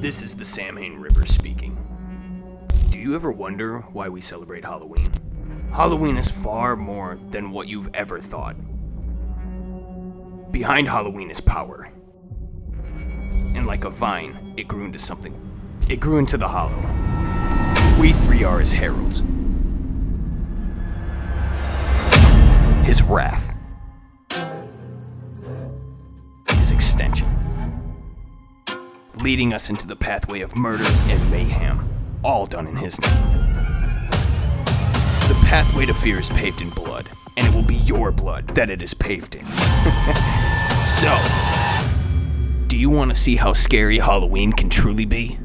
This is the Samhain Rippers speaking. Do you ever wonder why we celebrate Halloween? Halloween is far more than what you've ever thought. Behind Halloween is power. And like a vine, it grew into something. It grew into the hollow. We three are his heralds. His wrath. Leading us into the pathway of murder and mayhem, all done in his name. The pathway to fear is paved in blood, and it will be your blood that it is paved in. so, do you want to see how scary Halloween can truly be?